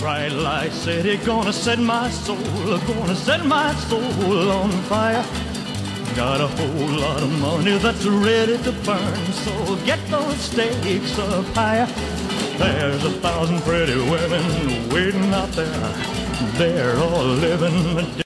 Bright light city, gonna set my soul, gonna set my soul on fire. Got a whole lot of money that's ready to burn, so get those stakes up higher. There's a thousand pretty women waiting out there. They're all living.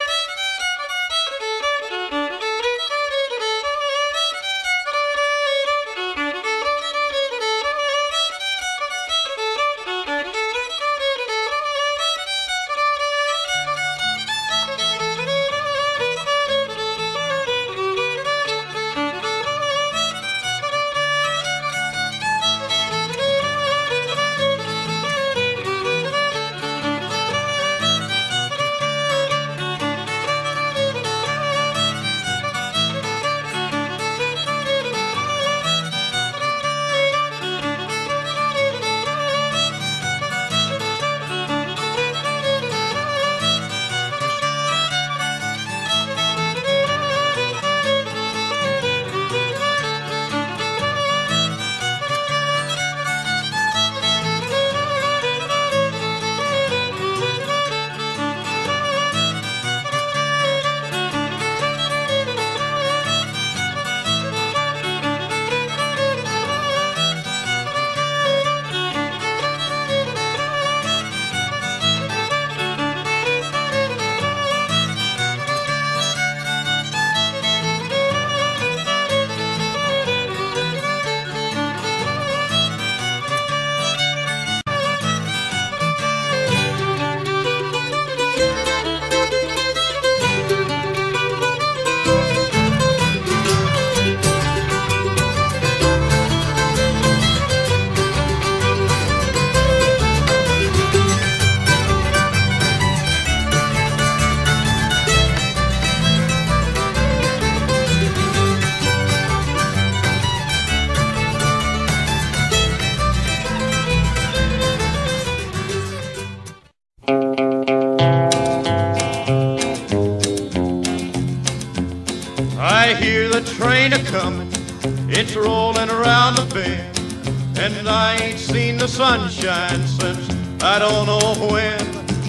And I ain't seen the sunshine since I don't know when.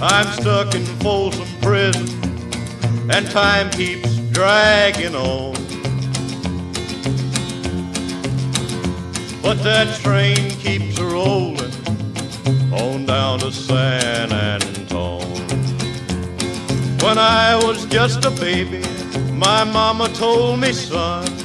I'm stuck in Folsom Prison, and time keeps dragging on. But that train keeps rolling on down to San Antone. When I was just a baby, my mama told me, son,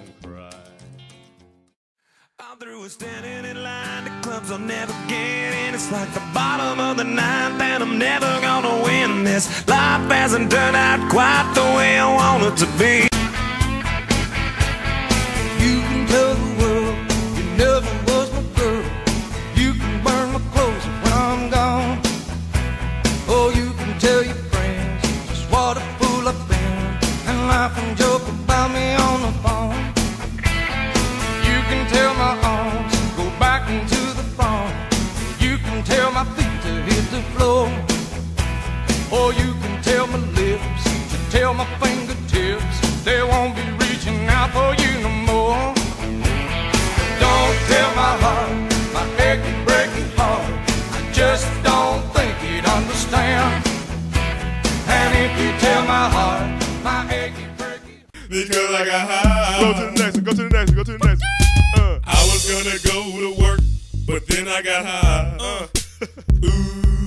through with standing in line. The clubs I'll never get in. It's like the bottom of the ninth, and I'm never gonna win this. Life hasn't turned out quite the way I want it to be. Or you can tell my lips to tell my fingertips they won't be reaching out for you no more. Don't tell my heart, my achy breaking heart. I just don't think you'd understand. And if you tell my heart, my achy breaking because I got high. Go to the next one. Go to the next one. Go to the next one. Uh, I was gonna go to work, but then I got high. uh. Ooh, I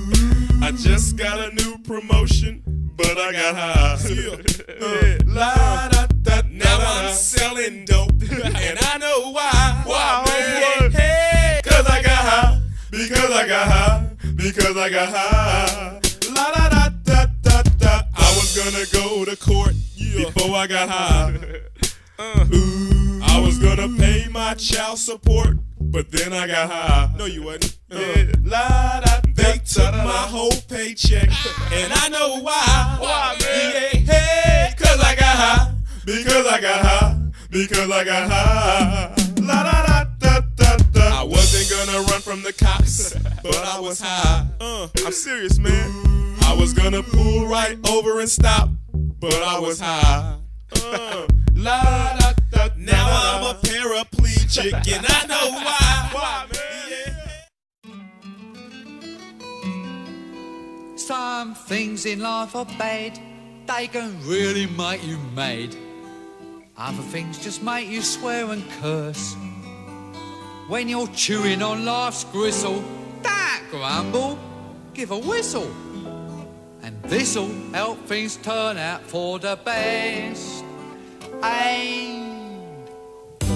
just got a new promotion, but I got high. Uh, la da da. Now I'm selling dope, and I know why. Why, man? Hey, cause I got high. Because I got high. Because I got high. La da da da da da. I was gonna go to court before I got high. Ooh, I was gonna pay my child support, but then I got high. No, you wasn't. Uh, la, da, they took my whole paycheck, and I know why. Why, man? Yeah, hey, cause I got high. Because I got high. Because I got high. La da da da da da. I gonna run from the cops, but I was high. Uh, I'm serious, man. I was gonna pull right over and stop, but I was high. Uh, la da da. Now I'm a paraplegic, and I know why. Why, man? Some things in life are bad, they can really make you mad. Other things just make you swear and curse. When you're chewing on life's gristle, don't grumble, give a whistle. And this'll help things turn out for the best. And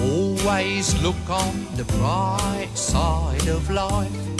always look on the bright side of life.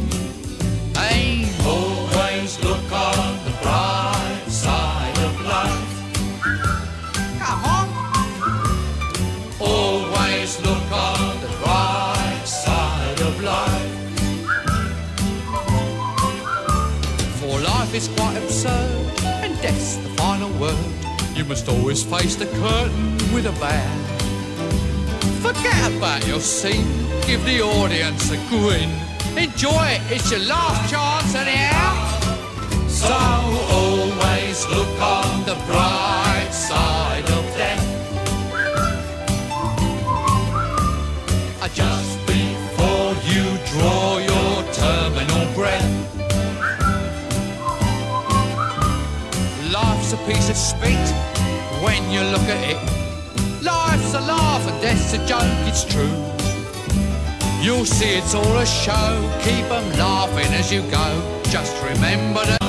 Life is quite absurd, and death's the final word. You must always face the curtain with a bow. Forget about your scene, give the audience a grin. Enjoy it, it's your last chance anyhow. So always look on the bright side piece of spit when you look at it. Life's a laugh and death's a joke, it's true. You'll see it's all a show, keep 'em laughing as you go. Just remember the,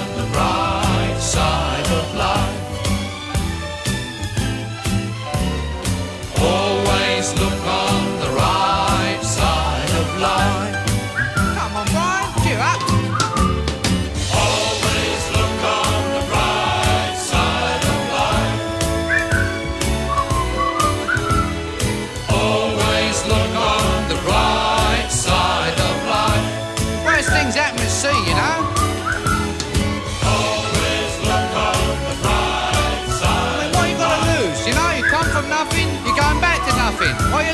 nothing. Oye.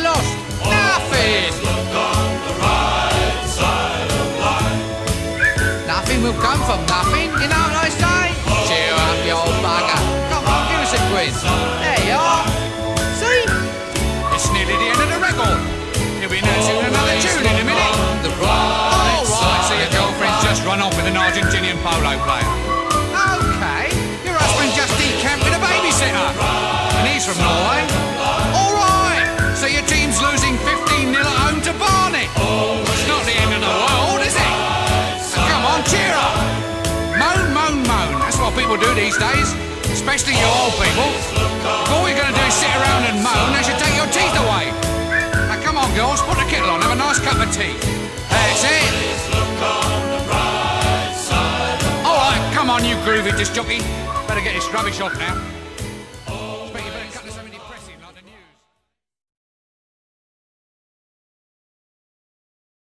Do these days. Especially you old people. All you're going to do is sit around and moan, they should take your teeth away. Now, come on, girls, put the kettle on, have a nice cup of tea. That's it. All right, come on, you groovy disc jockey. Better get this rubbish off now.